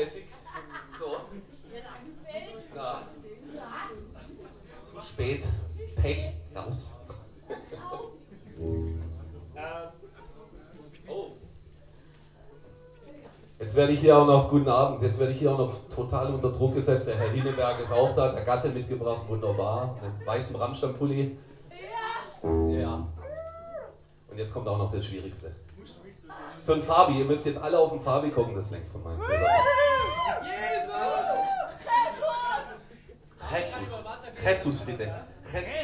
Essig. So. Na. Zu spät. Pech. Raus. Oh. Jetzt werde ich hier auch noch, guten Abend, jetzt werde ich hier auch noch total unter Druck gesetzt. Der Herr Hinneberg ist auch da, der Gatte mitgebracht, wunderbar, mit weißem Rammsteinpulli. Und jetzt kommt auch noch das Schwierigste. Für den Fabi, ihr müsst jetzt alle auf den Fabi gucken, das lenkt von meinem Fehler. Jesus! Jesus, bitte. Jesus! Jesus!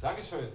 Dankeschön.